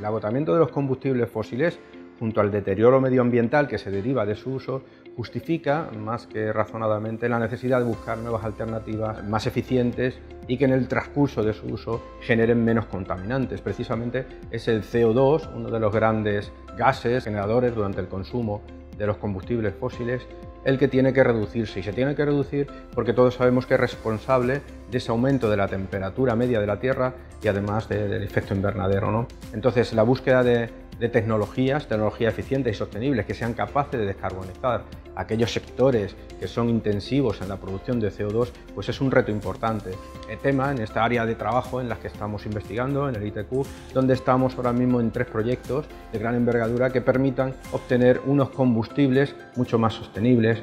El agotamiento de los combustibles fósiles junto al deterioro medioambiental que se deriva de su uso, justifica más que razonadamente la necesidad de buscar nuevas alternativas más eficientes y que en el transcurso de su uso generen menos contaminantes. Precisamente es el CO2, uno de los grandes gases generadores durante el consumo de los combustibles fósiles, el que tiene que reducirse. Y se tiene que reducir porque todos sabemos que es responsable de ese aumento de la temperatura media de la Tierra y además del efecto invernadero. ¿no? Entonces, la búsqueda de de tecnologías, tecnologías eficientes y sostenibles que sean capaces de descarbonizar aquellos sectores que son intensivos en la producción de CO2, pues es un reto importante. El tema en esta área de trabajo en la que estamos investigando, en el ITQ, donde estamos ahora mismo en tres proyectos de gran envergadura que permitan obtener unos combustibles mucho más sostenibles,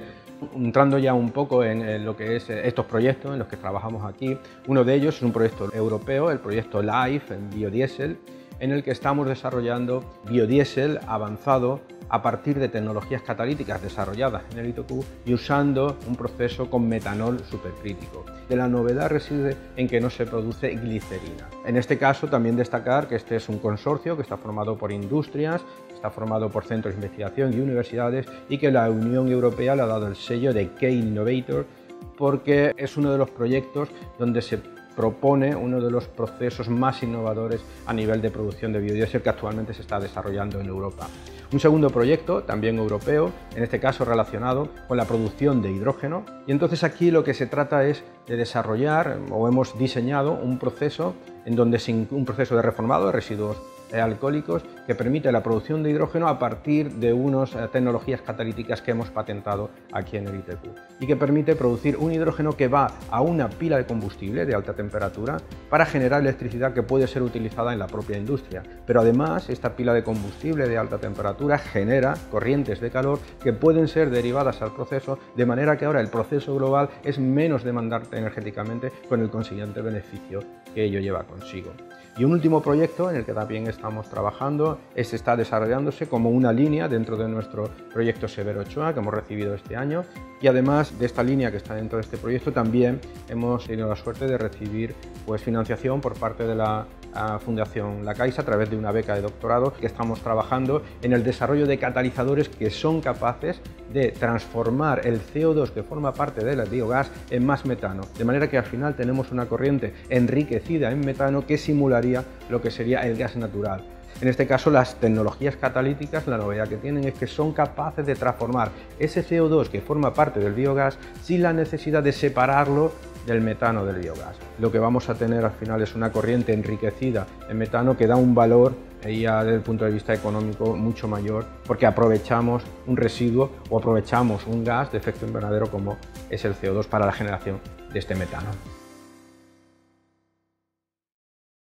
entrando ya un poco en lo que es estos proyectos en los que trabajamos aquí. Uno de ellos es un proyecto europeo, el proyecto LIFE en biodiesel, en el que estamos desarrollando biodiesel avanzado a partir de tecnologías catalíticas desarrolladas en el ITQ y usando un proceso con metanol supercrítico. De la novedad reside en que no se produce glicerina. En este caso también destacar que este es un consorcio que está formado por industrias, está formado por centros de investigación y universidades y que la Unión Europea le ha dado el sello de Key Innovator porque es uno de los proyectos donde se propone uno de los procesos más innovadores a nivel de producción de biodiesel que actualmente se está desarrollando en Europa. Un segundo proyecto, también europeo, en este caso relacionado con la producción de hidrógeno. Y entonces aquí lo que se trata es de desarrollar, o hemos diseñado, un proceso en donde un proceso de reformado de residuos alcohólicos que permite la producción de hidrógeno a partir de unas eh, tecnologías catalíticas que hemos patentado aquí en el ITQ y que permite producir un hidrógeno que va a una pila de combustible de alta temperatura para generar electricidad que puede ser utilizada en la propia industria. Pero además esta pila de combustible de alta temperatura genera corrientes de calor que pueden ser derivadas al proceso de manera que ahora el proceso global es menos demandante energéticamente con el consiguiente beneficio que ello lleva consigo. Y un último proyecto en el que también estamos trabajando es, está desarrollándose como una línea dentro de nuestro proyecto Severo Ochoa que hemos recibido este año. Y además de esta línea que está dentro de este proyecto también hemos tenido la suerte de recibir pues, financiación por parte de la Fundación La Caixa a través de una beca de doctorado que estamos trabajando en el desarrollo de catalizadores que son capaces de transformar el CO2 que forma parte del biogás en más metano, de manera que al final tenemos una corriente enriquecida en metano que simularía lo que sería el gas En este caso, las tecnologías catalíticas, la novedad que tienen es que son capaces de transformar ese CO2 que forma parte del biogás sin la necesidad de separarlo del metano del biogás. Lo que vamos a tener al final es una corriente enriquecida en metano que da un valor ya desde el punto de vista económico mucho mayor porque aprovechamos un residuo o aprovechamos un gas de efecto invernadero como es el CO2 para la generación de este metano.